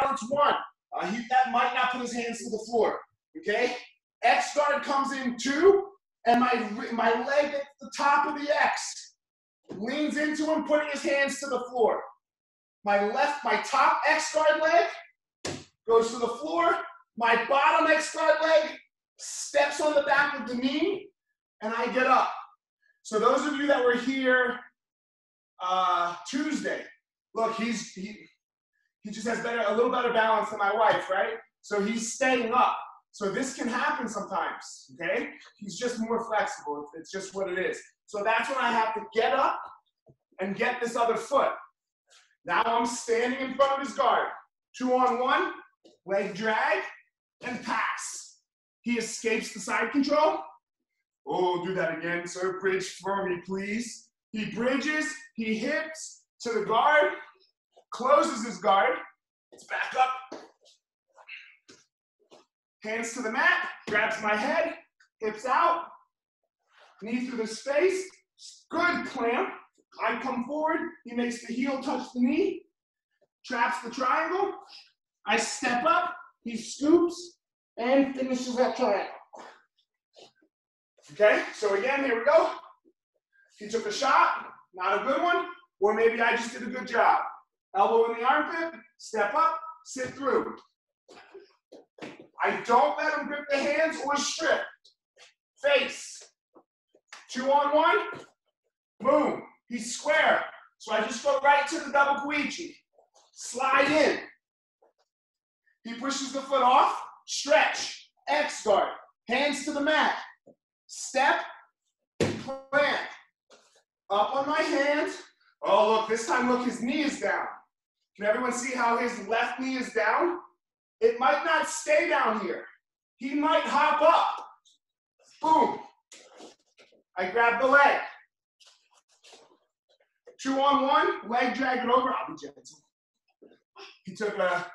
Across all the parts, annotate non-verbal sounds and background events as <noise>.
balance one. Uh, he, that might not put his hands to the floor. Okay? X guard comes in two, and my, my leg at the top of the X leans into him, putting his hands to the floor. My left, my top X guard leg goes to the floor. My bottom X guard leg steps on the back of the knee, and I get up. So those of you that were here uh, Tuesday, look, he's he, he just has better a little better balance than my wife, right? So he's staying up. So this can happen sometimes, okay? He's just more flexible. It's just what it is. So that's when I have to get up and get this other foot. Now I'm standing in front of his guard. Two on one, leg drag, and pass. He escapes the side control. Oh, do that again, sir. Bridge for me, please. He bridges, he hips to the guard, closes his guard, it's back up, hands to the mat, grabs my head, hips out, knee through the space, good clamp. I come forward, he makes the heel touch the knee, traps the triangle, I step up, he scoops, and finishes that triangle. Okay, so again, here we go. He took a shot, not a good one, or maybe I just did a good job. Elbow in the armpit, step up, sit through. I don't let him grip the hands or strip. Face. Two on one, boom. He's square. So I just go right to the double koichi. Slide in. He pushes the foot off, stretch, X guard, hands to the mat, step, plant. Up on my hand. Oh, look, this time, look, his knee is down. Can everyone see how his left knee is down? It might not stay down here. He might hop up. Boom. I grab the leg. Two on one, leg drag it over. I'll be gentle. He took a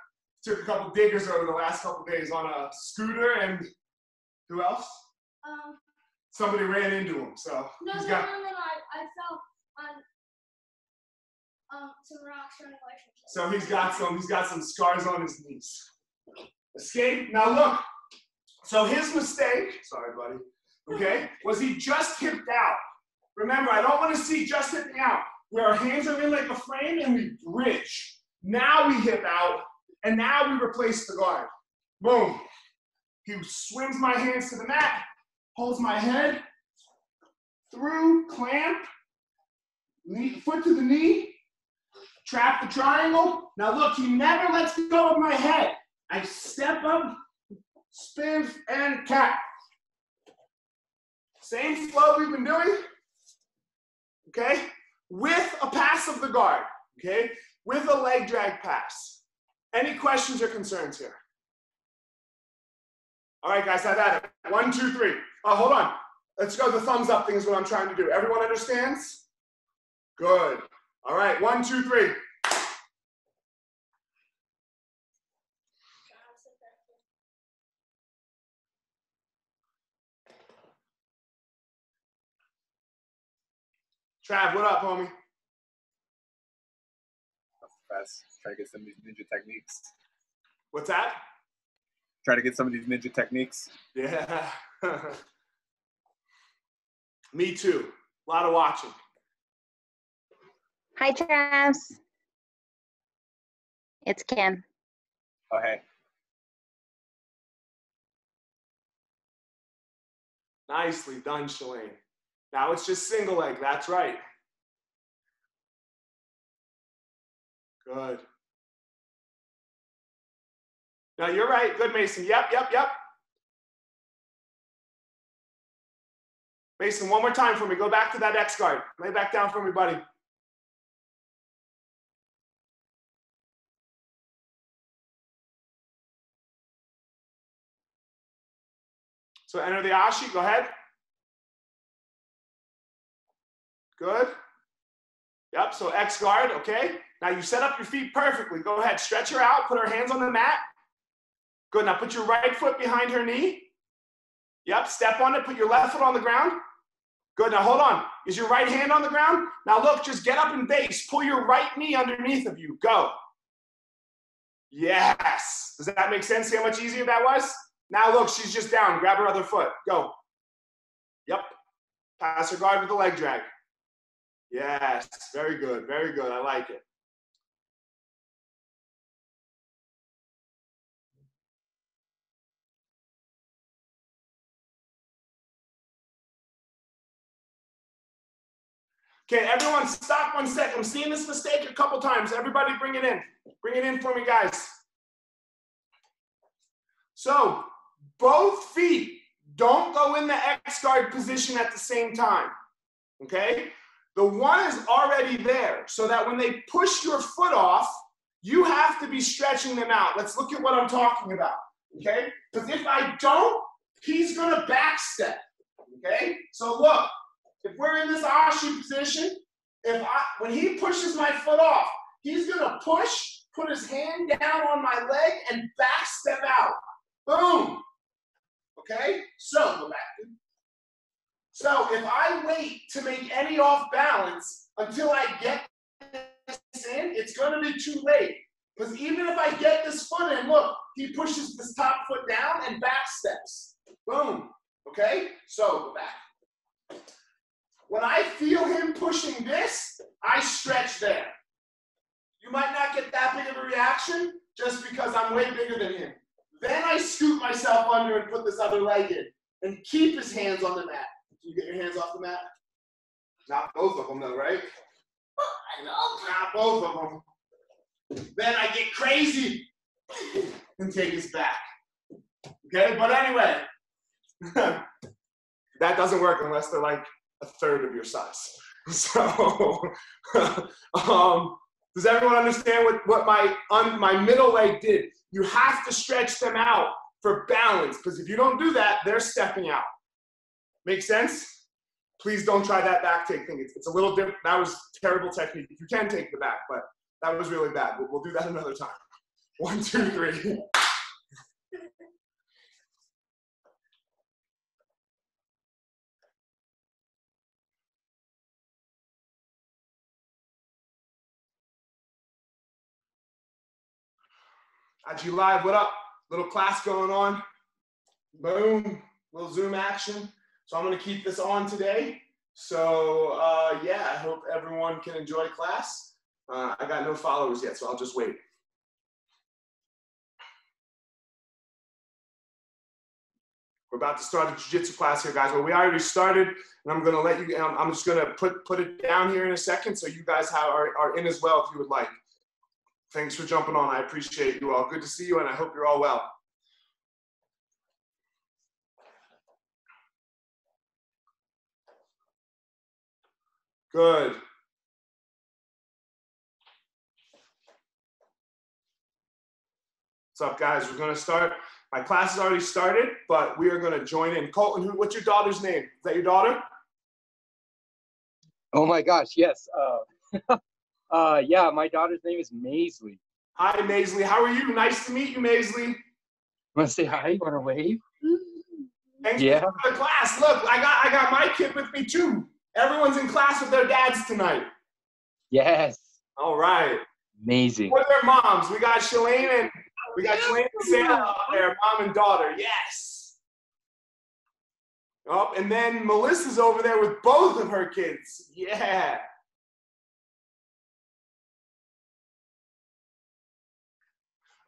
took a couple diggers over the last couple days on a scooter, and who else? Um, Somebody ran into him, so no, he's no, got. no, no, no, I, I fell on um, some rocks from So he's got some. He's got some scars on his knees. Escape. Now look. So his mistake. Sorry, buddy. Okay, was he just hipped out? Remember, I don't want to see just hipping out. Where our hands are in like a frame and we bridge. Now we hip out, and now we replace the guard. Boom. He swims my hands to the mat, holds my head through, clamp, knee, foot to the knee, trap the triangle. Now look, he never lets go of my head. I step up, spin, and cap. Same flow we've been doing, okay? With a pass of the guard, okay? With a leg drag pass. Any questions or concerns here? All right, guys, I've at it. One, two, three. Oh, hold on. Let's go. The thumbs up thing is what I'm trying to do. Everyone understands? Good. All right, one, two, three. Trav, what up, homie? Fast. Try to get some of these ninja techniques. What's that? Try to get some of these ninja techniques. Yeah. <laughs> Me too. A lot of watching. Hi, Travis. It's Kim. Oh hey. Nicely done, Shalane. Now it's just single leg. That's right. Good. Now you're right. Good, Mason. Yep, yep, yep. Mason, one more time for me. Go back to that X guard. Lay back down for me, buddy. So enter the ashi. Go ahead. Good. Yep, so X guard, okay? Now you set up your feet perfectly. Go ahead, stretch her out, put her hands on the mat. Good, now put your right foot behind her knee. Yep, step on it, put your left foot on the ground. Good, now hold on. Is your right hand on the ground? Now look, just get up and base. Pull your right knee underneath of you. Go. Yes. Does that make sense? See how much easier that was? Now look, she's just down. Grab her other foot. Go. Yep. Pass her guard with the leg drag. Yes. Very good. Very good. I like it. Okay, everyone, stop one sec. I'm seeing this mistake a couple times. Everybody, bring it in. Bring it in for me, guys. So, both feet don't go in the X guard position at the same time. Okay? The one is already there, so that when they push your foot off, you have to be stretching them out. Let's look at what I'm talking about. Okay? Because if I don't, he's gonna backstep. Okay? So look, if we're in this ashi position, if I when he pushes my foot off, he's gonna push, put his hand down on my leg, and back step out. Boom. Okay? So go back. So if I wait to make any off balance until I get this in, it's gonna be too late. Because even if I get this foot in, look, he pushes this top foot down and back steps. Boom. Okay? So go back. When I feel him pushing this, I stretch there. You might not get that big of a reaction just because I'm way bigger than him. Then I scoot myself under and put this other leg in and keep his hands on the mat. Can you get your hands off the mat? Not both of them though, right? Not both of them. Then I get crazy and take his back. Okay, but anyway, <laughs> that doesn't work unless they're like a third of your size. <laughs> So, <laughs> um, does everyone understand what, what my, un, my middle leg did? You have to stretch them out for balance because if you don't do that, they're stepping out. Make sense? Please don't try that back take thing. It's, it's a little different. That was terrible technique. You can take the back, but that was really bad. We'll, we'll do that another time. One, two, three. IG Live, what up? Little class going on. Boom, little Zoom action. So I'm gonna keep this on today. So uh, yeah, I hope everyone can enjoy class. Uh, I got no followers yet, so I'll just wait. We're about to start a jiu-jitsu class here, guys. Well, we already started, and I'm gonna let you, I'm, I'm just gonna put, put it down here in a second so you guys have, are, are in as well if you would like. Thanks for jumping on. I appreciate you all. Good to see you, and I hope you're all well. Good. What's up, guys? We're going to start. My class has already started, but we are going to join in. Colton, who, what's your daughter's name? Is that your daughter? Oh my gosh, yes. Uh, <laughs> uh, yeah, my daughter's name is Maisley. Hi, Maisley. How are you? Nice to meet you, Maisley. Want to say hi? You want to wave? Thanks Yeah. for the class. Look, I got I got my kid with me too. Everyone's in class with their dads tonight. Yes. All right. Amazing. Or their moms. We got Shalane and we got Shalane and Sarah out there, mom and daughter. Yes. Oh, and then Melissa's over there with both of her kids. Yeah.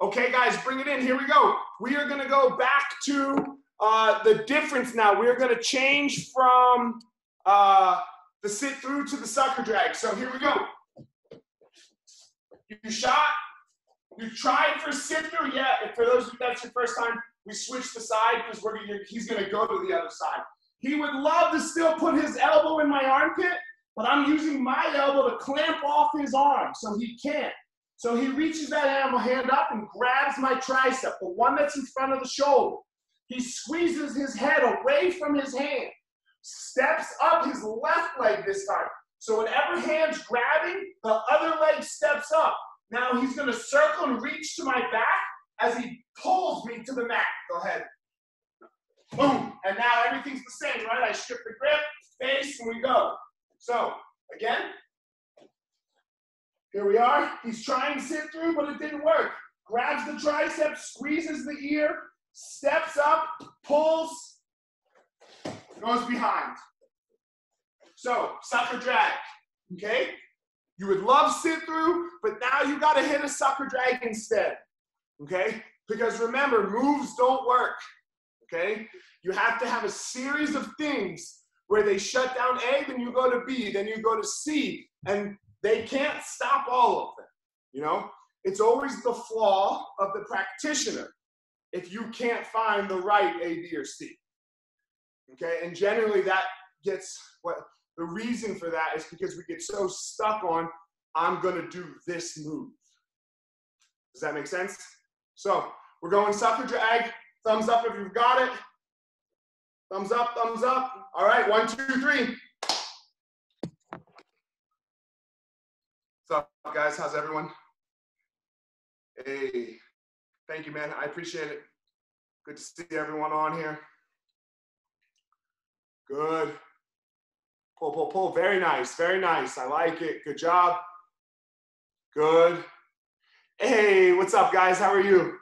Okay, guys, bring it in. Here we go. We are going to go back to uh, the difference now. We're going to change from uh, the sit through to the sucker drag. So here we go. You shot. You tried for sit through. Yeah, and for those of you that's your first time, we switched the side because we're gonna, he's going to go to the other side. He would love to still put his elbow in my armpit, but I'm using my elbow to clamp off his arm, so he can't. So he reaches that animal hand up and grabs my tricep, the one that's in front of the shoulder. He squeezes his head away from his hand, steps up his left leg this time. So whenever hand's grabbing, the other leg steps up. Now he's gonna circle and reach to my back as he pulls me to the mat. Go ahead. Boom. And now everything's the same, right? I strip the grip, face, and we go. So again, here we are. He's trying sit through, but it didn't work. grabs the tricep, squeezes the ear, steps up, pulls, goes behind. So, sucker drag, okay? You would love sit through, but now you gotta hit a sucker drag instead, okay? Because remember, moves don't work, okay? You have to have a series of things where they shut down A, then you go to B, then you go to C, and they can't stop all of them, you know? It's always the flaw of the practitioner if you can't find the right A, B, or C. Okay, and generally that gets what the reason for that is because we get so stuck on, I'm gonna do this move. Does that make sense? So we're going sucker drag, thumbs up if you've got it. Thumbs up, thumbs up. All right, one, two, three. What's up, guys? How's everyone? Hey, thank you, man. I appreciate it. Good to see everyone on here. Good. Pull, pull, pull. Very nice. Very nice. I like it. Good job. Good. Hey, what's up, guys? How are you?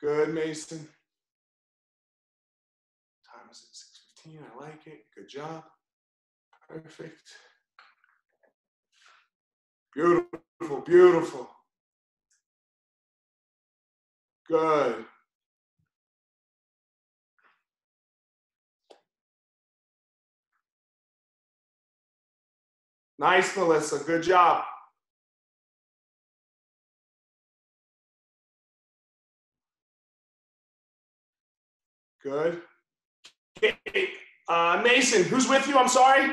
Good, Mason. I like it, good job. Perfect. Beautiful, beautiful. Good. Nice, Melissa. Good job. Good. Okay. Uh, Mason, who's with you? I'm sorry.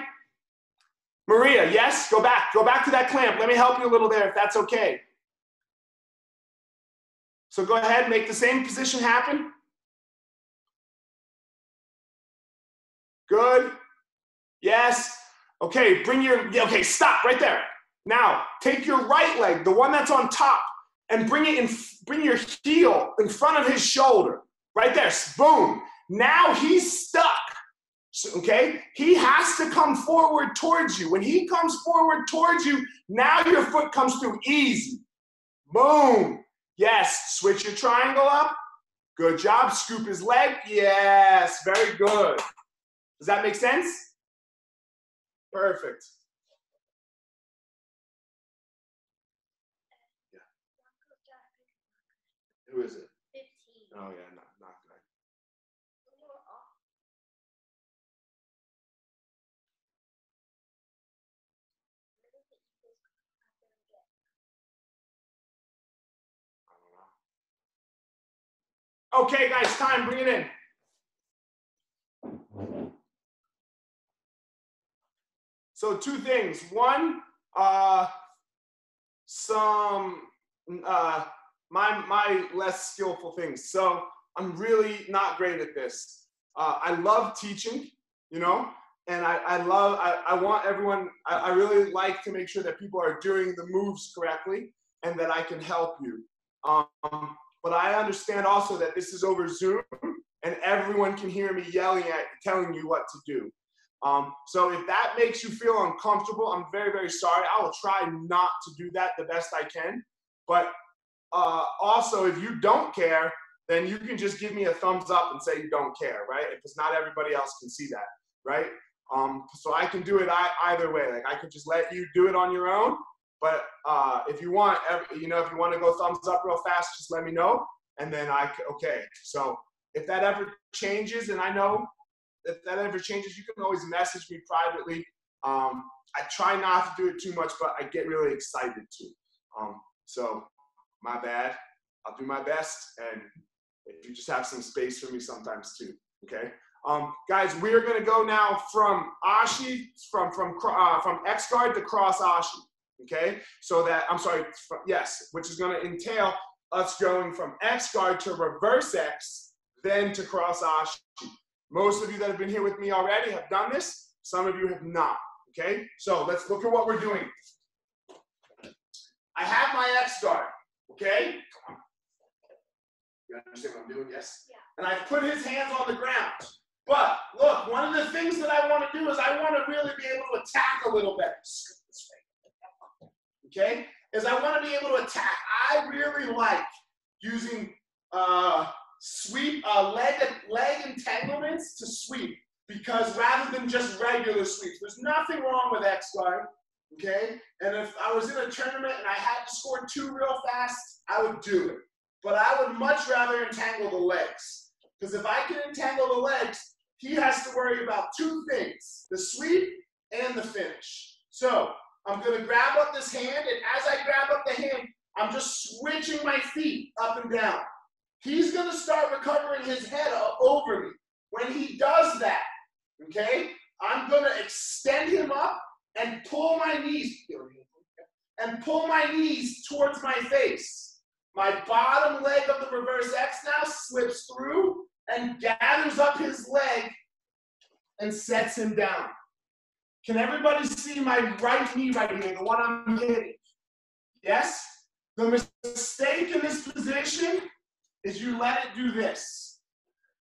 Maria, yes? Go back. Go back to that clamp. Let me help you a little there if that's okay. So go ahead, make the same position happen. Good. Yes. Okay, bring your, okay, stop right there. Now, take your right leg, the one that's on top, and bring it in, bring your heel in front of his shoulder. Right there, boom. Now he's stuck. Okay? He has to come forward towards you. When he comes forward towards you, now your foot comes through easy. Boom. Yes. Switch your triangle up. Good job. Scoop his leg. Yes. Very good. Does that make sense? Perfect. Yeah. Who is it? 15. Oh yeah, not not good. I don't know. Okay, guys, time. Bring it in. So two things. One, uh, some uh, my my less skillful things. So I'm really not great at this. Uh, I love teaching, you know, and I, I love I, I want everyone. I, I really like to make sure that people are doing the moves correctly and that I can help you. Um, but I understand also that this is over Zoom and everyone can hear me yelling at telling you what to do. Um, so if that makes you feel uncomfortable, I'm very, very sorry. I will try not to do that the best I can. But uh, also, if you don't care, then you can just give me a thumbs up and say you don't care, right? Because not everybody else can see that, right? Um, so I can do it either way. Like I could just let you do it on your own. But uh, if you want, you know, if you want to go thumbs up real fast, just let me know, and then I okay. So if that ever changes, and I know if that ever changes, you can always message me privately. Um, I try not to do it too much, but I get really excited too. Um, so my bad. I'll do my best, and if you just have some space for me sometimes too. Okay, um, guys, we are going to go now from ashi, from from uh, from X guard to cross ashi. Okay, so that I'm sorry, yes, which is going to entail us going from X guard to reverse X, then to cross ashi. Most of you that have been here with me already have done this. Some of you have not. Okay, so let's look at what we're doing. I have my X guard. Okay, you understand what I'm doing? Yes. Yeah. And I've put his hands on the ground. But look, one of the things that I want to do is I want to really be able to attack a little better. Okay? Is I want to be able to attack. I really like using uh, sweep uh, leg leg entanglements to sweep because rather than just regular sweeps, there's nothing wrong with X guard. Okay? And if I was in a tournament and I had to score two real fast, I would do it. But I would much rather entangle the legs. Because if I can entangle the legs, he has to worry about two things the sweep and the finish. So I'm going to grab up this hand, and as I grab up the hand, I'm just switching my feet up and down. He's going to start recovering his head over me. When he does that, okay, I'm going to extend him up and pull my knees and pull my knees towards my face. My bottom leg of the reverse X now slips through and gathers up his leg and sets him down. Can everybody see my right knee right here, the one I'm hitting? Yes? The mistake in this position is you let it do this.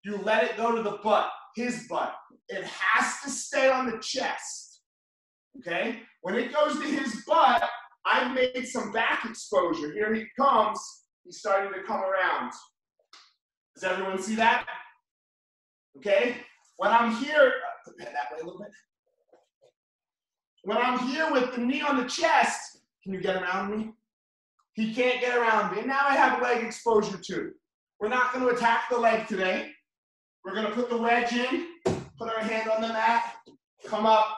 You let it go to the butt, his butt. It has to stay on the chest. Okay? When it goes to his butt, I've made some back exposure. Here he comes. He's starting to come around. Does everyone see that? Okay? When I'm here, that way a little bit. When I'm here with the knee on the chest, can you get around me? He can't get around me. And now I have leg exposure too. We're not going to attack the leg today. We're going to put the wedge in, put our hand on the mat, come up,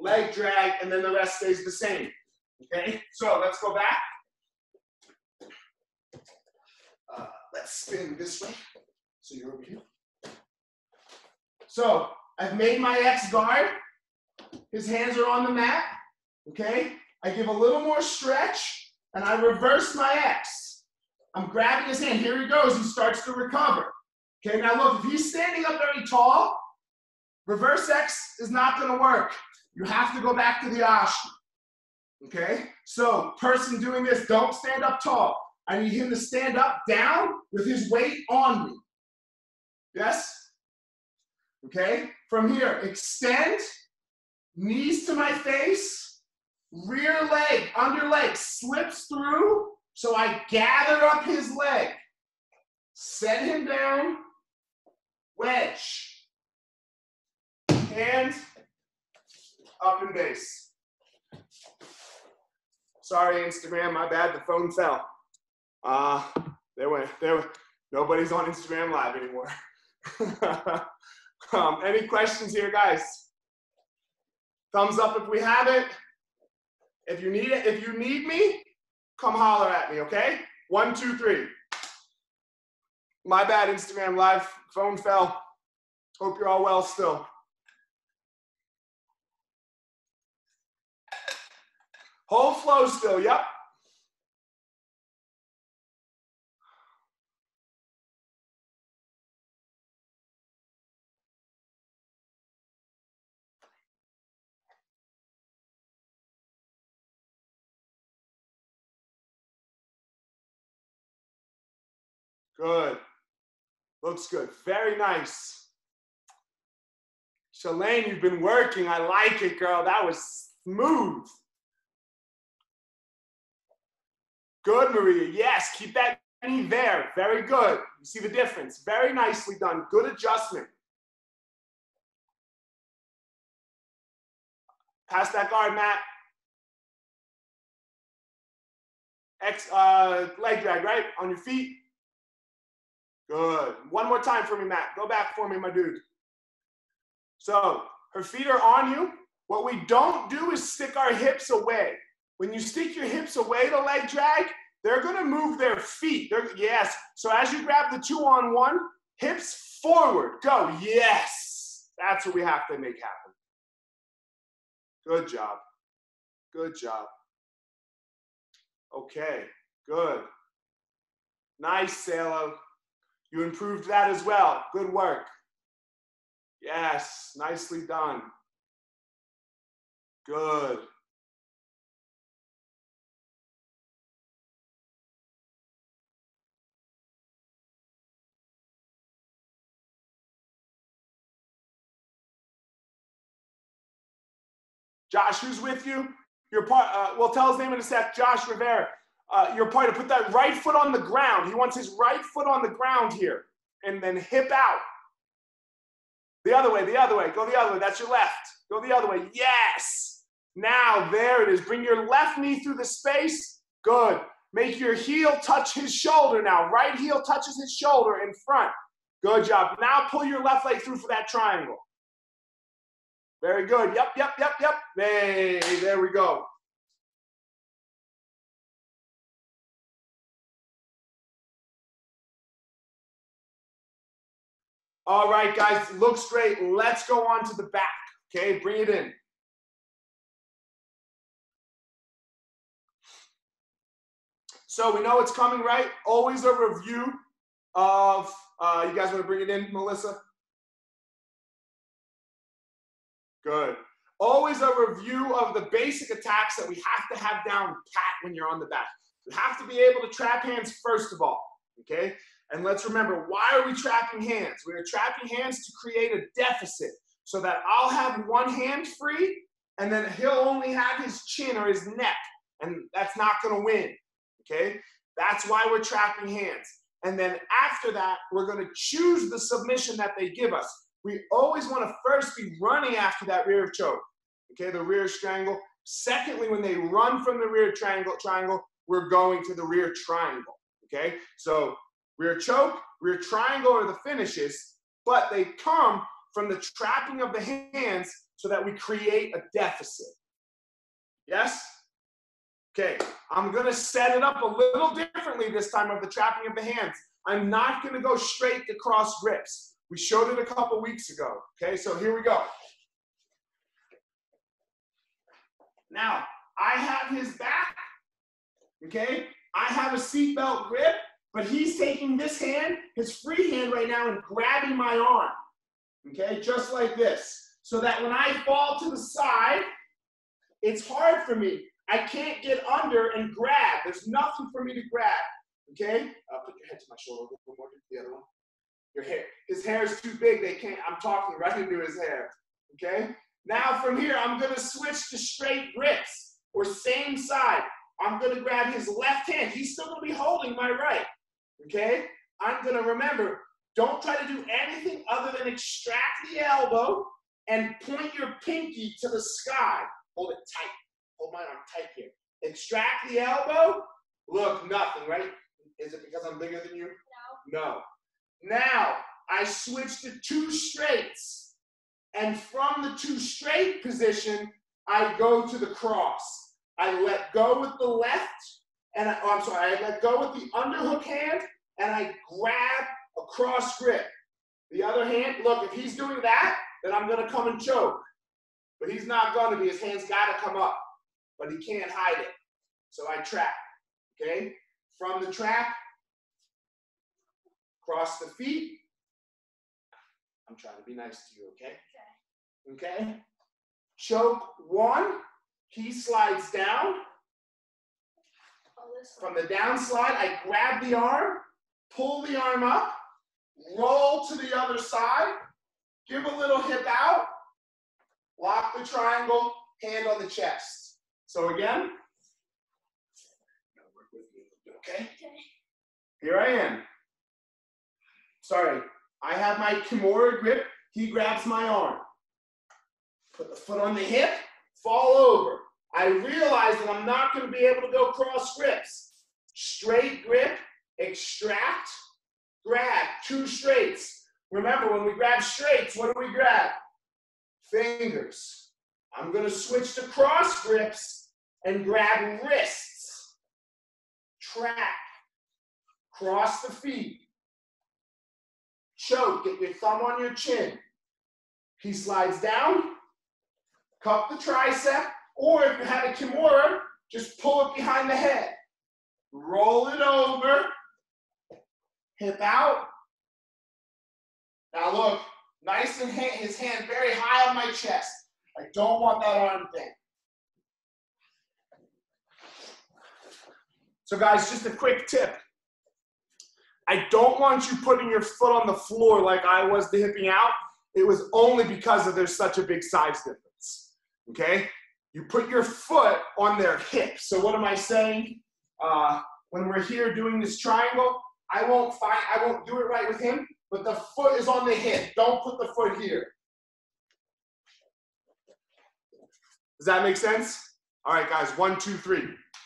leg drag, and then the rest stays the same. Okay? So let's go back. Uh, let's spin this way. So you're over here. So I've made my X guard. His hands are on the mat. Okay? I give a little more stretch and I reverse my X. I'm grabbing his hand. Here he goes. He starts to recover. Okay, now look, if he's standing up very tall, reverse X is not going to work. You have to go back to the ashna. Okay? So, person doing this, don't stand up tall. I need him to stand up down with his weight on me. Yes? Okay? From here, extend, knees to my face, rear leg, under leg slips through, so I gather up his leg, set him down, wedge, and up and base. Sorry, Instagram, my bad, the phone fell. Uh, there went, there, nobody's on Instagram Live anymore. <laughs> um, any questions here, guys? Thumbs up if we have it. If you need it, if you need me, come holler at me, okay? One, two, three. My bad, Instagram Live, phone fell. Hope you're all well still. Whole flow still, yep. Good. Looks good. Very nice. Shalane, you've been working. I like it, girl. That was smooth. Good, Maria. Yes, keep that knee there. Very good. You see the difference. Very nicely done. Good adjustment. Pass that guard, Matt. X uh, leg drag, right? On your feet. Good. One more time for me, Matt. Go back for me, my dude. So her feet are on you. What we don't do is stick our hips away. When you stick your hips away to leg drag, they're going to move their feet. They're, yes. So as you grab the two on one, hips forward. Go. Yes. That's what we have to make happen. Good job. Good job. Okay. Good. Nice, Salo. You improved that as well. Good work. Yes, nicely done. Good. Josh, who's with you? Your part, uh, well, tell his name in a sec. Josh Rivera. Uh, your partner. Put that right foot on the ground. He wants his right foot on the ground here, and then hip out. The other way. The other way. Go the other way. That's your left. Go the other way. Yes. Now there it is. Bring your left knee through the space. Good. Make your heel touch his shoulder now. Right heel touches his shoulder in front. Good job. Now pull your left leg through for that triangle. Very good. Yep, yep, yep, yep. Hey, there we go. All right, guys, looks great. Let's go on to the back. Okay, bring it in. So we know it's coming, right? Always a review of, uh, you guys want to bring it in, Melissa? Good. Always a review of the basic attacks that we have to have down pat when you're on the back. You have to be able to trap hands first of all, okay? And let's remember, why are we trapping hands? We are trapping hands to create a deficit so that I'll have one hand free and then he'll only have his chin or his neck, and that's not gonna win, okay? That's why we're trapping hands. And then after that, we're gonna choose the submission that they give us. We always wanna first be running after that rear choke, okay, the rear strangle. Secondly, when they run from the rear triangle, triangle, we're going to the rear triangle, okay? So rear choke, rear triangle are the finishes, but they come from the trapping of the hands so that we create a deficit. Yes? Okay, I'm gonna set it up a little differently this time of the trapping of the hands. I'm not gonna go straight to cross grips. We showed it a couple weeks ago. Okay, so here we go. Now, I have his back. Okay, I have a seatbelt grip, but he's taking this hand, his free hand right now, and grabbing my arm. Okay, just like this. So that when I fall to the side, it's hard for me. I can't get under and grab. There's nothing for me to grab. Okay? Uh, put your head to my shoulder more. The other one. Your hair. His hair is too big. They can't. I'm talking right into his hair. Okay? Now from here, I'm going to switch to straight grips or same side. I'm going to grab his left hand. He's still going to be holding my right. Okay? I'm going to remember, don't try to do anything other than extract the elbow and point your pinky to the sky. Hold it tight. Hold my arm tight here. Extract the elbow. Look, nothing, right? Is it because I'm bigger than you? No. No. Now, I switch to two straights. And from the two straight position, I go to the cross. I let go with the left, and I, oh, I'm sorry, I let go with the underhook hand, and I grab a cross grip. The other hand, look, if he's doing that, then I'm going to come and choke. But he's not going to be. His hand's got to come up, but he can't hide it. So I trap, okay? From the trap, cross the feet. I'm trying to be nice to you, okay? Okay? Choke one, he slides down. From the down slide, I grab the arm, pull the arm up, roll to the other side, give a little hip out, lock the triangle, hand on the chest. So again? Okay. Here I am. Sorry, I have my Kimura grip. He grabs my arm. Put the foot on the hip, fall over. I realize that I'm not going to be able to go cross grips. Straight grip, extract, grab, two straights. Remember, when we grab straights, what do we grab? Fingers. I'm going to switch to cross grips and grab wrists. Trap. Cross the feet. Choke. Get your thumb on your chin. He slides down. Cup the tricep. Or if you have a kimura, just pull it behind the head. Roll it over. Hip out. Now look, nice and his hand very high on my chest. I don't want that arm thing. So guys, just a quick tip. I don't want you putting your foot on the floor like I was the hipping out. It was only because of there's such a big size difference. Okay? You put your foot on their hip. So what am I saying? Uh, when we're here doing this triangle, I won't find, I won't do it right with him, but the foot is on the hip. Don't put the foot here. Does that make sense? All right, guys, one, two, three.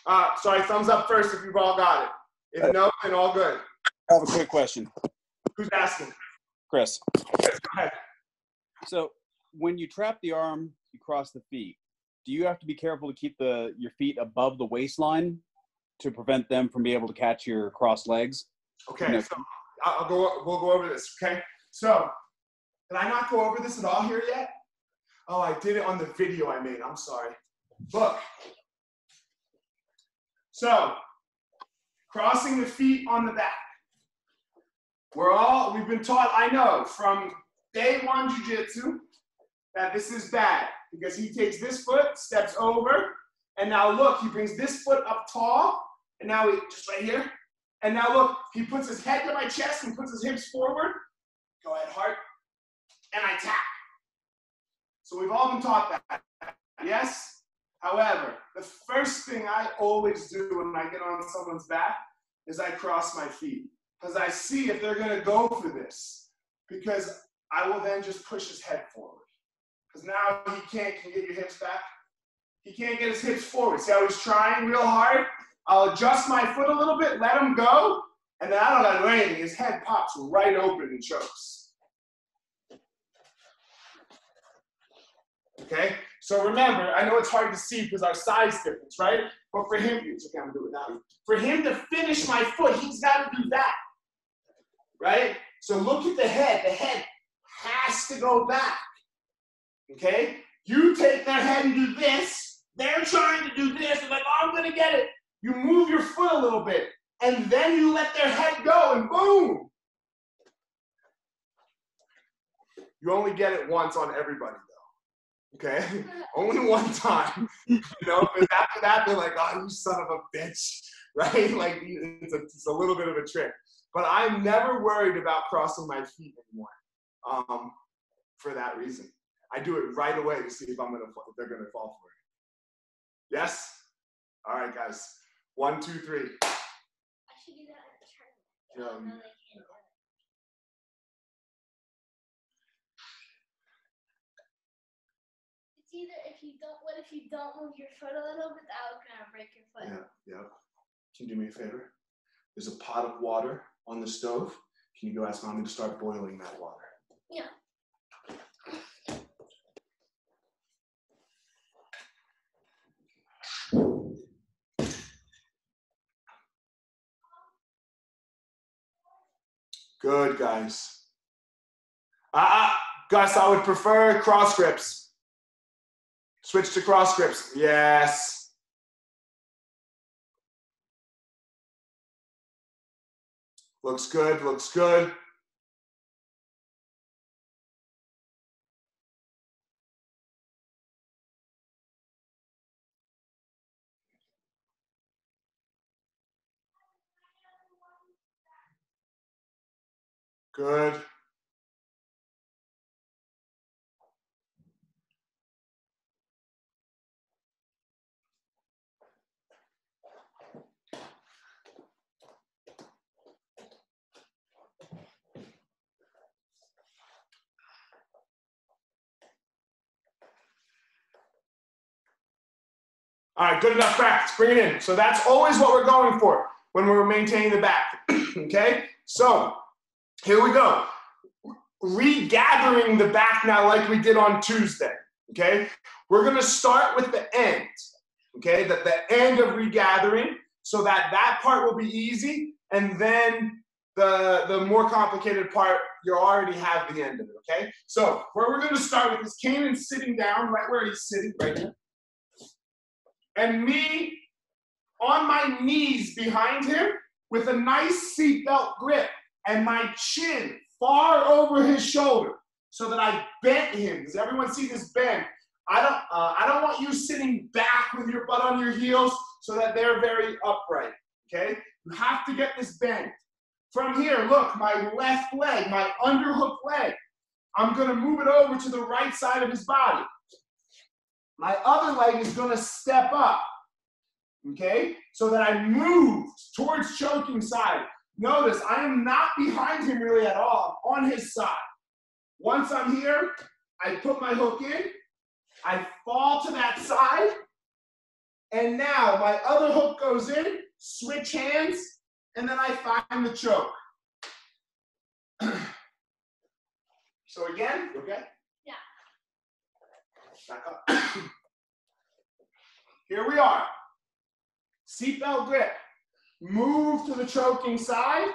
Uh, sorry, thumbs up first if you've all got it. If no, then all good. I have a quick question, Who's asking? Chris. Ahead. So when you trap the arm, you cross the feet. Do you have to be careful to keep the your feet above the waistline to prevent them from being able to catch your crossed legs? Okay, No. so I'll I'll go. We'll go over this. Okay, so did I not go over this at all here yet? Oh, I did it on the video I made. I'm sorry. Look. So, crossing the feet on the back. We're all we've been taught. I know from day one jujitsu that this is bad because he takes this foot, steps over, and now look, he brings this foot up tall, and now he just right here. And now look, he puts his head to my chest and puts his hips forward. Go ahead, heart. And I tap. So we've all been taught that. Yes? However, the first thing I always do when I get on someone's back is I cross my feet. Because I see if they're going to go for this. Because I will then just push his head forward. Because now he can't, can you get your hips back? He can't get his hips forward. See how he's trying real hard? I'll adjust my foot a little bit, let him go, and then I don't gotta do anything. His head pops right open and chokes. Okay? So remember, I know it's hard to see because our size difference, right? But for him, it's okay, I'm gonna do it now. For him to finish my foot, he's gotta do that. Right? So look at the head. The head has to go back. Okay? You take their head and do this. They're trying to do this. They're like, oh, I'm gonna get it. You move your foot a little bit, and then you let their head go, and boom. You only get it once on everybody, though. Okay? <laughs> only one time. You know, because after that, they're like, oh, you son of a bitch. <laughs> Right? Like, it's a, it's a little bit of a trick. But I'm never worried about crossing my feet anymore um, for that reason. I do it right away to see if I'm gonna if they're gonna fall for it. Yes. All right, guys. One, two, three. I should do that in a tournament. Yeah. No, they can't do it. It's either if you don't, what if you don't move your foot a little bit, that would kind of break your foot. Yeah, yeah. Can you do me a favor? There's a pot of water on the stove. Can you go ask mommy to start boiling that water? Yeah. Good, guys. Ah, uh, Gus, I would prefer cross grips. Switch to cross grips. Yes. Looks good, looks good. Good. All right, good enough practice. Bring it in. So that's always what we're going for when we're maintaining the back. <clears throat> okay? So here we go. Regathering the back now, like we did on Tuesday. Okay? We're gonna start with the end. Okay, the, the end of regathering, so that that part will be easy, and then the the more complicated part, you already have the end of it. Okay? So where we're gonna start with is Kanan sitting down, right where he's sitting, right here. And me on my knees behind him with a nice seatbelt grip and my chin far over his shoulder so that I bent him. Does everyone see this bend? I don't, uh, I don't want you sitting back with your butt on your heels so that they're very upright, okay? You have to get this bend. From here, look, my left leg, my underhook leg, I'm gonna move it over to the right side of his body. My other leg is gonna step up, okay? So that I move towards choking side. Notice I am not behind him really at all, I'm on his side. Once I'm here, I put my hook in, I fall to that side, and now my other hook goes in, switch hands, and then I find the choke. <clears throat> so again, okay? Yeah. Back up. <clears throat> Here we are. Seatbelt grip. Move to the choking side.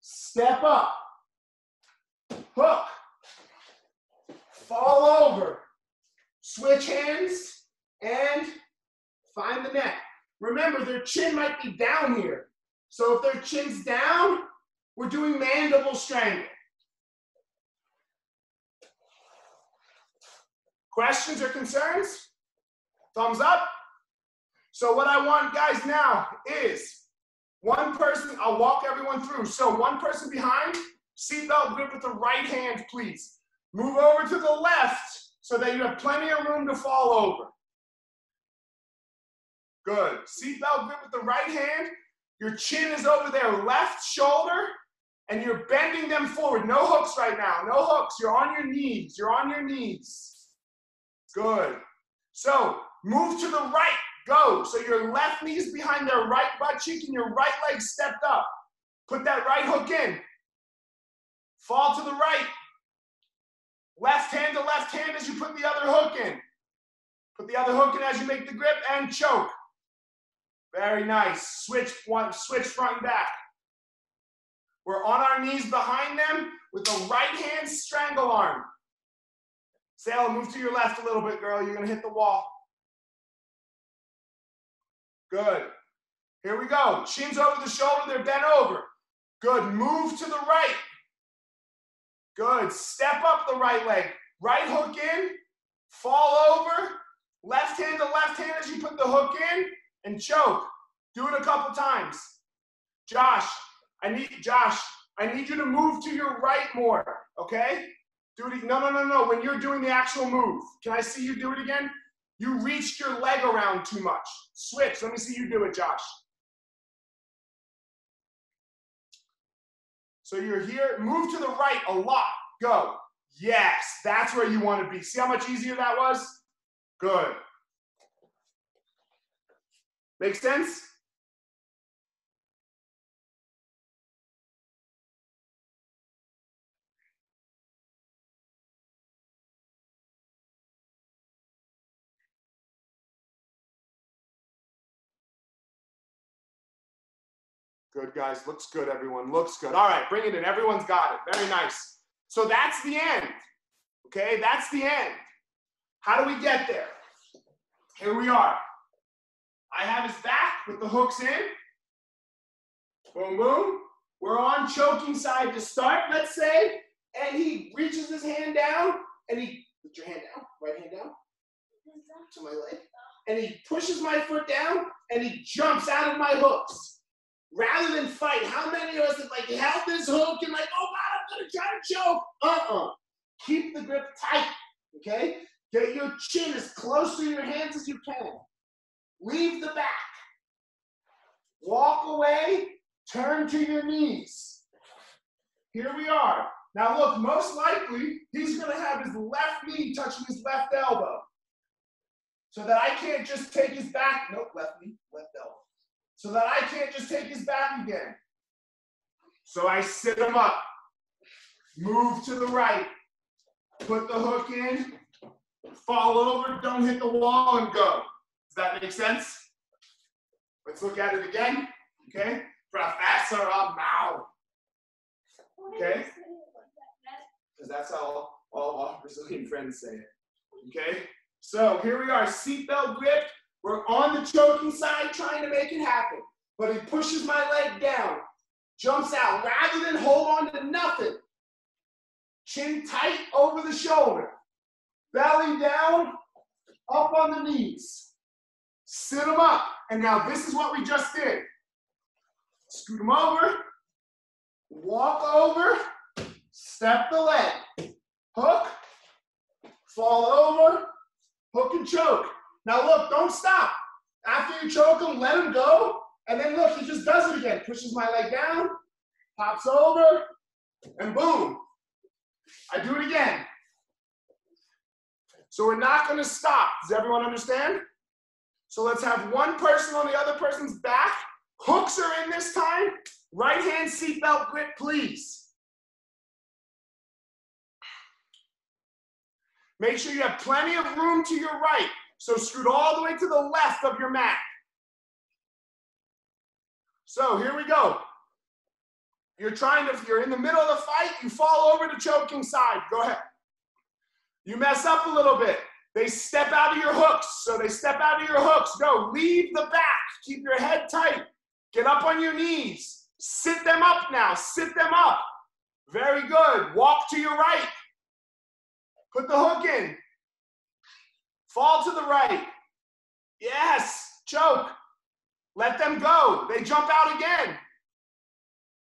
Step up. Hook. Fall over. Switch hands and find the neck. Remember, their chin might be down here. So if their chin's down, we're doing mandible strangle. Questions or concerns? Thumbs up. So what I want guys now is one person, I'll walk everyone through. So one person behind, seatbelt grip with the right hand, please. Move over to the left so that you have plenty of room to fall over. Good. Seatbelt grip with the right hand. Your chin is over there, left shoulder, and you're bending them forward. No hooks right now. No hooks. You're on your knees. You're on your knees. Good. So move to the right. Go. So your left knee is behind their right butt cheek and your right leg stepped up. Put that right hook in. Fall to the right. Left hand to left hand as you put the other hook in. Put the other hook in as you make the grip and choke. Very nice. Switch one, switch front and back. We're on our knees behind them with the right hand strangle arm. Sail, move to your left a little bit, girl. You're gonna hit the wall. Good. Here we go. Chins over the shoulder, they're bent over. Good. Move to the right. Good. Step up the right leg. Right hook in, fall over, left hand to left hand as you put the hook in, and choke. Do it a couple times. Josh, I need Josh, I need you to move to your right more, okay? Do it. No, no, no, no. When you're doing the actual move, can I see you do it again? You reached your leg around too much. Switch. Let me see you do it, Josh. So you're here. Move to the right a lot. Go. Yes, that's where you want to be. See how much easier that was? Good. Make sense? Guys. Looks good, everyone. Looks good. All right, bring it in. Everyone's got it. Very nice. So that's the end. Okay, that's the end. How do we get there? Here we are. I have his back with the hooks in. Boom, boom. We're on choking side to start, let's say, and he reaches his hand down and he, put your hand down, right hand down to my leg, and he pushes my foot down and he jumps out of my hooks. Rather than fight, how many of us have like held this hook and like, oh God, I'm gonna try to choke? Uh-uh. Keep the grip tight, okay? Get your chin as close to your hands as you can. Leave the back. Walk away, turn to your knees. Here we are. Now look, most likely he's gonna have his left knee touching his left elbow. So that I can't just take his back, nope, left knee, left elbow. So that I can't just take his back again. So I sit him up, move to the right, put the hook in, fall over, don't hit the wall, and go. Does that make sense? Let's look at it again. Okay? Professor Amau. Okay? Because that's how all our Brazilian friends say it. Okay? So here we are, seatbelt grip. We're on the choking side trying to make it happen. But he pushes my leg down, jumps out. Rather than hold on to nothing, chin tight over the shoulder, belly down, up on the knees. Sit them up. And now this is what we just did. Scoot them over, walk over, step the leg, hook, fall over, Hook and choke. Now look, don't stop. After you choke him, let him go. And then look, he just does it again. Pushes my leg down, pops over, and boom. I do it again. So we're not going to stop. Does everyone understand? So let's have one person on the other person's back. Hooks are in this time. Right hand seatbelt grip, please. Make sure you have plenty of room to your right. So scoot all the way to the left of your mat. So here we go. You're trying to, you're in the middle of the fight, you fall over the choking side. Go ahead. You mess up a little bit. They step out of your hooks. So they step out of your hooks. Go. Leave the back. Keep your head tight. Get up on your knees. Sit them up now. Sit them up. Very good. Walk to your right. Put the hook in. Fall to the right. Yes. Choke. Let them go. They jump out again.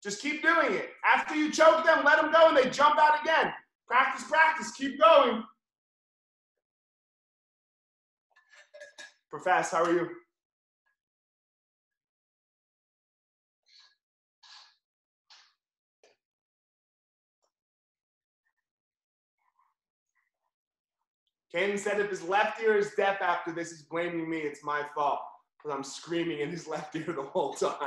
Just keep doing it. After you choke them, let them go and they jump out again. Practice, practice. Keep going. Profess, how are you? Caden said if his left ear is deaf after this, he's blaming me. It's my fault because I'm screaming in his <laughs> left ear the whole time.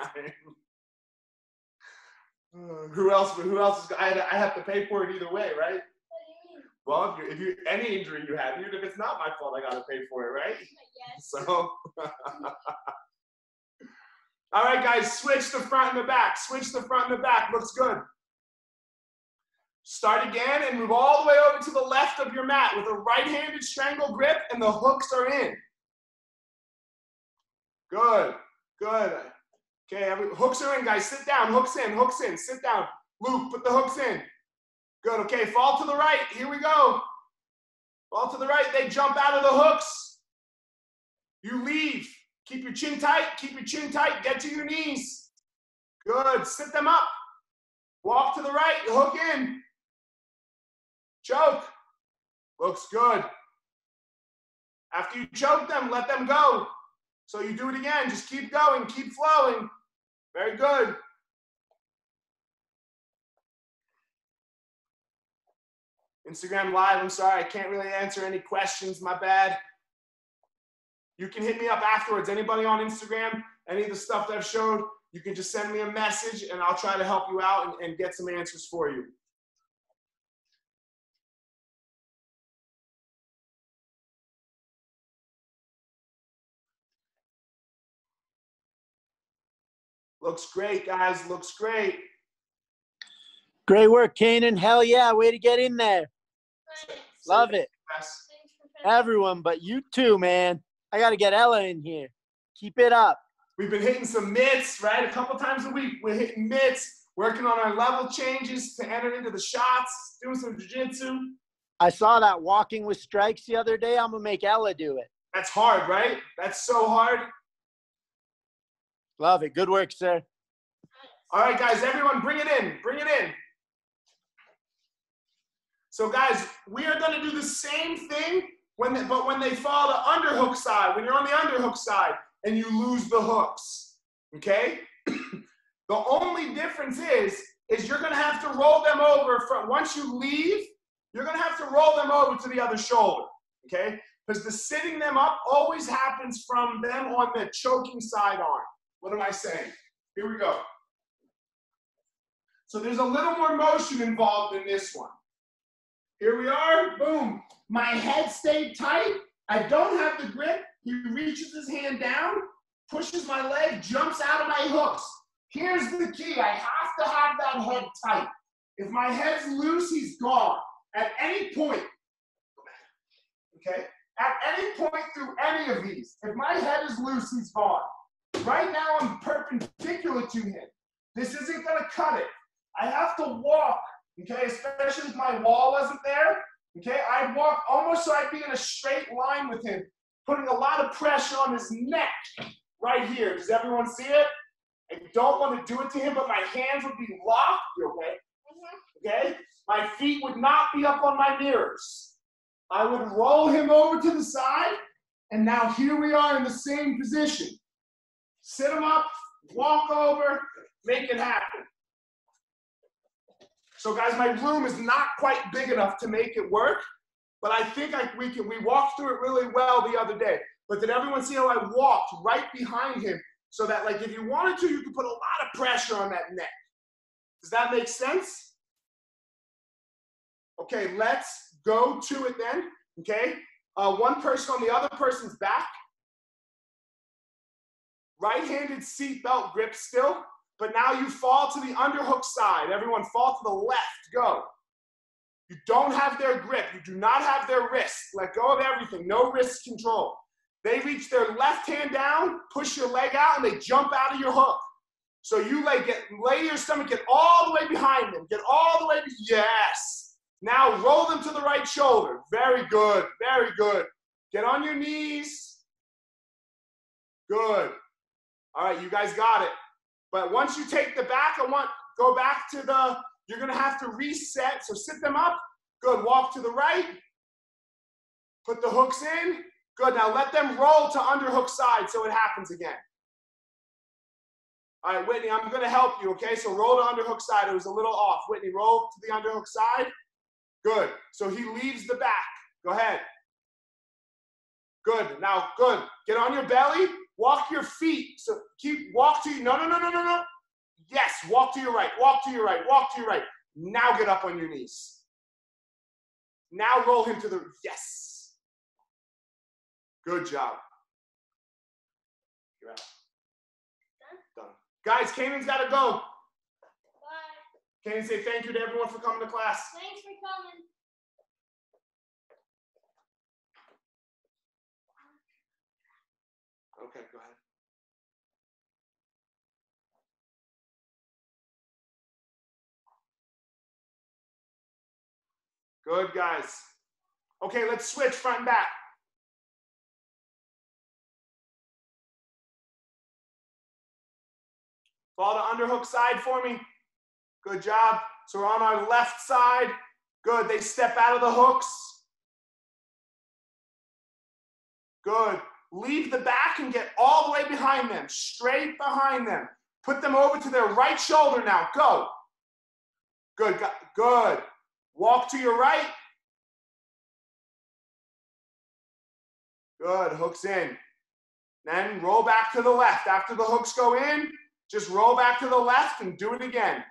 <sighs> Who else? Who else is? I, I have to pay for it either way, right? What do you mean? Well, if you, if you any injury you have, even if it's not my fault, I gotta pay for it, right? Yes. <laughs> So, <laughs> all right, guys, switch the front and the back. Switch the front and the back. Looks good. Start again and move all the way over to the left of your mat with a right-handed strangle grip, and the hooks are in. Good, good. Okay, every, hooks are in, guys. Sit down. Hooks in. Hooks in. Sit down. Luke, put the hooks in. Good. Okay, fall to the right. Here we go. Fall to the right. They jump out of the hooks. You leave. Keep your chin tight. Keep your chin tight. Get to your knees. Good. Sit them up. Walk to the right. Hook in. Choke. Looks good. After you choke them, let them go. So you do it again. Just keep going. Keep flowing. Very good. Instagram Live, I'm sorry, I can't really answer any questions. My bad. You can hit me up afterwards. Anybody on Instagram, any of the stuff that I've showed, you can just send me a message and I'll try to help you out and, and get some answers for you. Looks great, guys. Looks great. Great work, Kanan. Hell yeah, way to get in there. Thanks. Love it. Thanks. Everyone, but you too, man. I got to get Ella in here. Keep it up. We've been hitting some mitts, right? A couple times a week. We're hitting mitts, working on our level changes to enter into the shots, doing some jujitsu. I saw that walking with strikes the other day. I'm going to make Ella do it. That's hard, right? That's so hard. Love it. Good work, sir. All right, guys, everyone, bring it in. Bring it in. So, guys, we are going to do the same thing, when they, but when they fall the underhook side, when you're on the underhook side and you lose the hooks, okay? <clears throat> the only difference is, is you're going to have to roll them over from once you leave, you're going to have to roll them over to the other shoulder, okay? Because the sitting them up always happens from them on the choking side arm. What am I saying? Here we go. So there's a little more motion involved in this one. Here we are, boom. My head stayed tight. I don't have the grip. He reaches his hand down, pushes my leg, jumps out of my hooks. Here's the key I have to have that head tight. If my head's loose, he's gone. At any point, okay? At any point through any of these, if my head is loose, he's gone. Right now, I'm perpendicular to him. This isn't gonna cut it. I have to walk, okay, especially if my wall wasn't there, okay? I'd walk almost so I'd be in a straight line with him, putting a lot of pressure on his neck right here. Does everyone see it? I don't want to do it to him, but my hands would be locked, you okay? Mm-hmm. Okay? My feet would not be up on my mirrors. I would roll him over to the side, and now here we are in the same position. Sit him up, walk over, make it happen. So, guys, my room is not quite big enough to make it work, but I think I, we can. We walked through it really well the other day. But did everyone see how I walked right behind him so that, like, if you wanted to, you could put a lot of pressure on that neck? Does that make sense? Okay, let's go to it then. Okay, uh, one person on the other person's back. Right-handed seatbelt grip still, but now you fall to the underhook side. Everyone fall to the left. Go. You don't have their grip. You do not have their wrist. Let go of everything. No wrist control. They reach their left hand down, push your leg out, and they jump out of your hook. So you lay, get, lay your stomach, get all the way behind them. Get all the way, yes. Now roll them to the right shoulder. Very good, very good. Get on your knees. Good. All right, you guys got it. But once you take the back, I want go back to the, you're gonna have to reset. So sit them up. Good, walk to the right. Put the hooks in. Good, now let them roll to underhook side so it happens again. All right, Whitney, I'm gonna help you, okay? So roll to underhook side. It was a little off. Whitney, roll to the underhook side. Good. So he leaves the back. Go ahead. Good. Now, good. Get on your belly. Walk your feet. So keep walk to you. No, no, no, no, no, no. Yes. Walk to your right. Walk to your right. Walk to your right. Now get up on your knees. Now roll him to the yes. Good job. You're out. Done. Guys, Kanan's got to go. Bye. Kanan, say thank you to everyone for coming to class. Thanks for coming. Okay, go ahead. Good, guys. Okay, let's switch front and back. Fall to underhook side for me. Good job. So we're on our left side. Good. They step out of the hooks. Good. Leave the back and get all the way behind them, straight behind them. Put them over to their right shoulder now. Go. Good. Good. Walk to your right. Good. Hooks in. Then roll back to the left. After the hooks go in, just roll back to the left and do it again.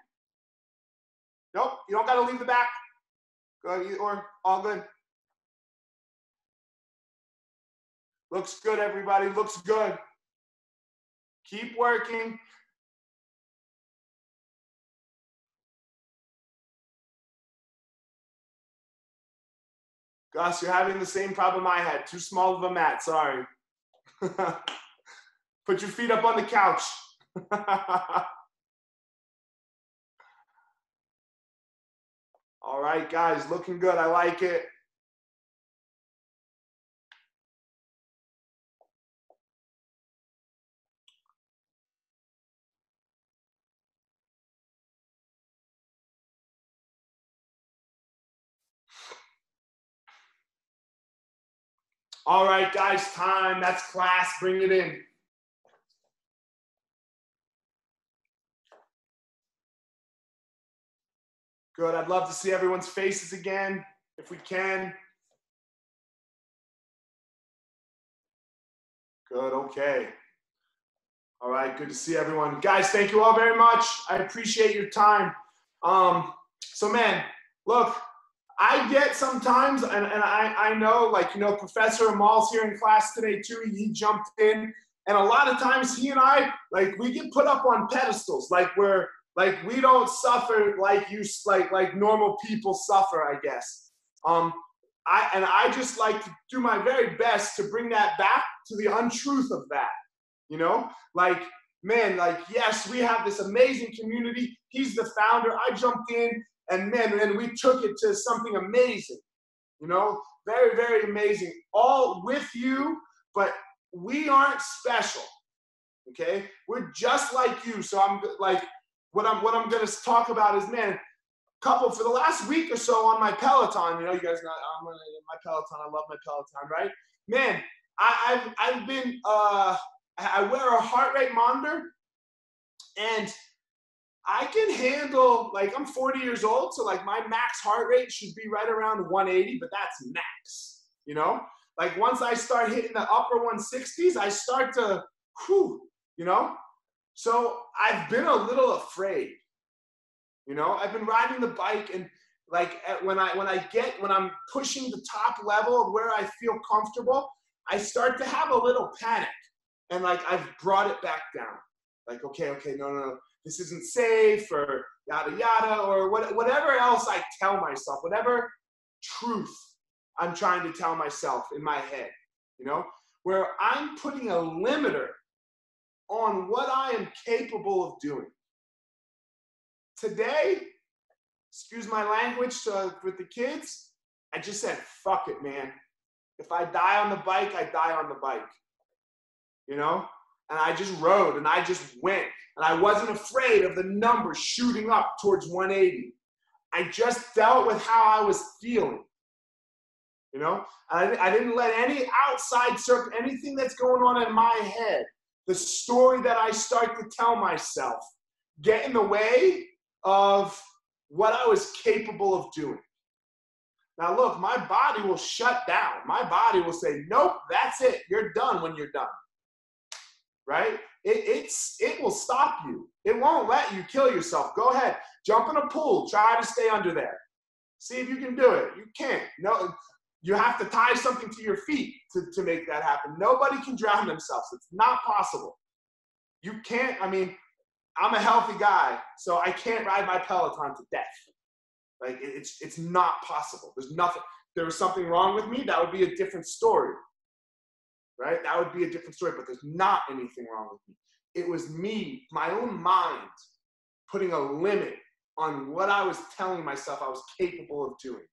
Nope, you don't got to leave the back. Good, or all good. Looks good, everybody. Looks good. Keep working. Gus, you're having the same problem I had. Too small of a mat. Sorry. <laughs> Put your feet up on the couch. <laughs> All right, guys, looking good. I like it. All right, guys, time. That's class. Bring it in. Good. I'd love to see everyone's faces again if we can. Good. Okay. All right. Good to see everyone. Guys, thank you all very much. I appreciate your time. Um, so, man, look, I get sometimes, and, and I, I know, like, you know, Professor Amal's here in class today too. He, jumped in. And a lot of times he and I, like, we get put up on pedestals, like, we're, like, we don't suffer like you, like, like normal people suffer, I guess. Um, I, and I just like to do my very best to bring that back to the untruth of that. You know, like, man, like, yes, we have this amazing community. He's the founder. I jumped in, and man, and we took it to something amazing. You know, very, very amazing. All with you, but we aren't special. Okay, we're just like you. So I'm like, what I'm what I'm gonna talk about is, man, couple for the last week or so on my Peloton. You know, you guys know I'm on my Peloton. I love my Peloton, right? Man, I, I've I've been uh, I wear a heart rate monitor, and I can handle like I'm 40 years old, so like my max heart rate should be right around 180, but that's max. You know, like once I start hitting the upper 160s, I start to, whew, you know. So I've been a little afraid. You know, I've been riding the bike and like when I when I get when I'm pushing the top level of where I feel comfortable, I start to have a little panic, and like I've brought it back down. Like okay, okay, no, no, no, this isn't safe or yada yada or what, whatever else I tell myself, whatever truth I'm trying to tell myself in my head, you know, where I'm putting a limiter on what I am capable of doing. Today, excuse my language uh, with the kids, I just said, fuck it, man. If I die on the bike, I die on the bike. You know? And I just rode and I just went. And I wasn't afraid of the numbers shooting up towards 180. I just dealt with how I was feeling. You know? I, I didn't let any outside circle, anything that's going on in my head, the story that I start to tell myself, get in the way of what I was capable of doing. Now, look, my body will shut down. My body will say, nope, that's it. You're done when you're done. Right? It, it's, it will stop you. It won't let you kill yourself. Go ahead, jump in a pool, try to stay under there. See if you can do it. You can't. No, you have to tie something to your feet to, to make that happen. Nobody can drown themselves. It's not possible. You can't, I mean, I'm a healthy guy, so I can't ride my Peloton to death. Like it- it's it's not possible. There's nothing. If there was something wrong with me, that would be a different story. Right? That would be a different story, but there's not anything wrong with me. It was me, my own mind, putting a limit on what I was telling myself I was capable of doing.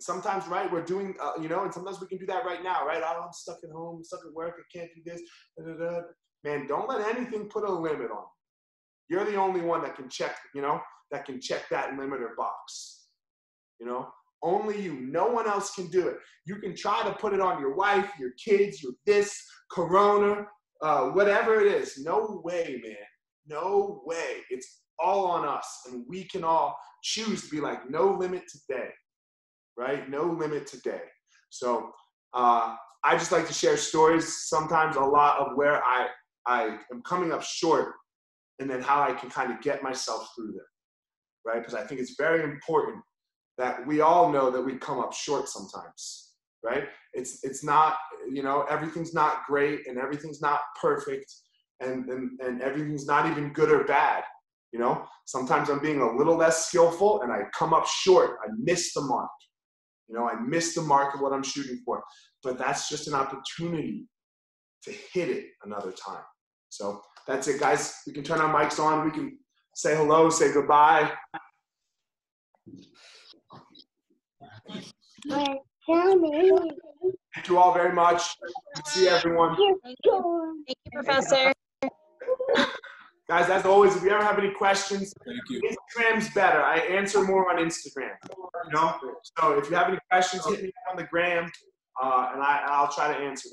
Sometimes, right, we're doing, uh, you know, and sometimes we can do that right now, right? Oh, I'm stuck at home, stuck at work, I can't do this. da, da, da. Man, don't let anything put a limit on you. You're the only one that can check, you know, that can check that limiter box. You know, only you. No one else can do it. You can try to put it on your wife, your kids, your this, Corona, uh, whatever it is. No way, man. No way. It's all on us, and we can all choose to be like, no limit today, right? No limit today. So uh, I just like to share stories. Sometimes a lot of where I I am coming up short, and then how I can kind of get myself through them, right? Because I think it's very important that we all know that we come up short sometimes, right? It's it's not you know everything's not great and everything's not perfect and and, and everything's not even good or bad. You know, sometimes I'm being a little less skillful and I come up short. I miss the mark. You know, I miss the mark of what I'm shooting for. But that's just an opportunity to hit it another time. So that's it, guys. We can turn our mics on. We can say hello, say goodbye. Thank you all very much. Good to see everyone. Thank you, Professor. Guys, as always, if you ever have any questions, Thank you. Instagram's better. I answer more on Instagram. You know? So if you have any questions, hit me on the gram, uh, and I, I'll try to answer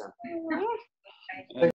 them.